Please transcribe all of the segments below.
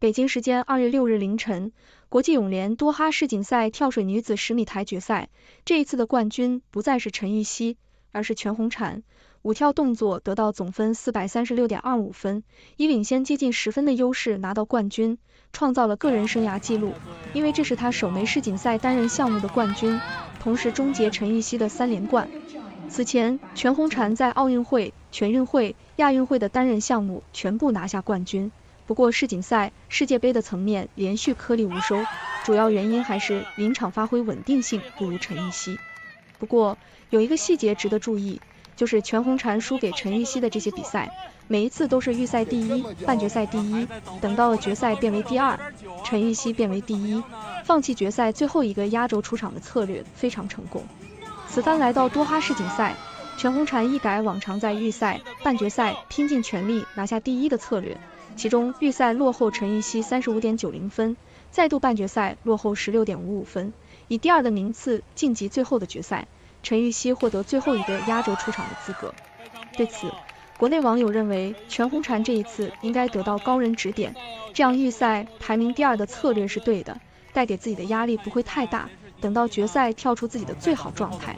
北京时间二月六日凌晨，国际泳联多哈世锦赛跳水女子十米台决赛，这一次的冠军不再是陈芋汐，而是全红婵。舞跳动作得到总分四百三十六点二五分，以领先接近十分的优势拿到冠军，创造了个人生涯纪录。因为这是她首枚世锦赛单人项目的冠军，同时终结陈芋汐的三连冠。此前，全红婵在奥运会、全运会、亚运会的单人项目全部拿下冠军。不过世锦赛、世界杯的层面连续颗粒无收，主要原因还是临场发挥稳定性不如陈芋汐。不过有一个细节值得注意，就是全红婵输给陈芋汐的这些比赛，每一次都是预赛第一、半决赛第一，等到了决赛变为第二，陈芋汐变为第一，放弃决赛最后一个压轴出场的策略非常成功。此番来到多哈世锦赛，全红婵一改往常在预赛、半决赛拼尽全力拿下第一的策略。其中预赛落后陈芋汐三十五点九零分，再度半决赛落后十六点五五分，以第二的名次晋级最后的决赛，陈芋汐获得最后一个压轴出场的资格。对此，国内网友认为全红婵这一次应该得到高人指点，这样预赛排名第二的策略是对的，带给自己的压力不会太大，等到决赛跳出自己的最好状态。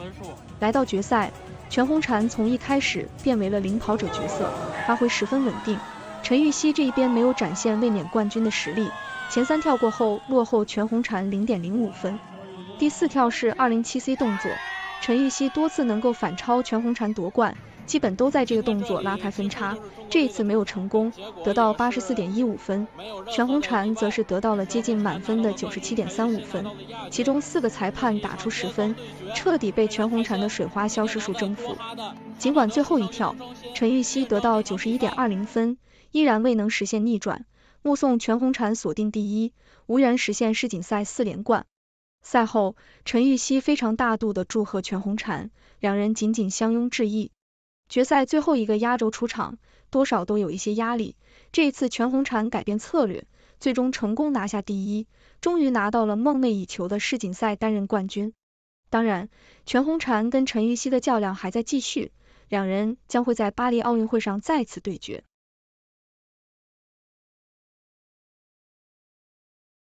来到决赛，全红婵从一开始便为了领跑者角色，发挥十分稳定。陈芋汐这一边没有展现卫冕冠军的实力，前三跳过后落后全红婵零点零五分。第四跳是二零七 C 动作，陈芋汐多次能够反超全红婵夺冠，基本都在这个动作拉开分差，这一次没有成功，得到八十四点一五分。全红婵则是得到了接近满分的九十七点三五分，其中四个裁判打出十分，彻底被全红婵的水花消失术征服。尽管最后一跳陈芋汐得到九十一点二零分。依然未能实现逆转，目送全红婵锁定第一，无缘实现世锦赛四连冠。赛后，陈芋汐非常大度的祝贺全红婵，两人紧紧相拥致意。决赛最后一个压轴出场，多少都有一些压力。这一次全红婵改变策略，最终成功拿下第一，终于拿到了梦寐以求的世锦赛单人冠军。当然，全红婵跟陈芋汐的较量还在继续，两人将会在巴黎奥运会上再次对决。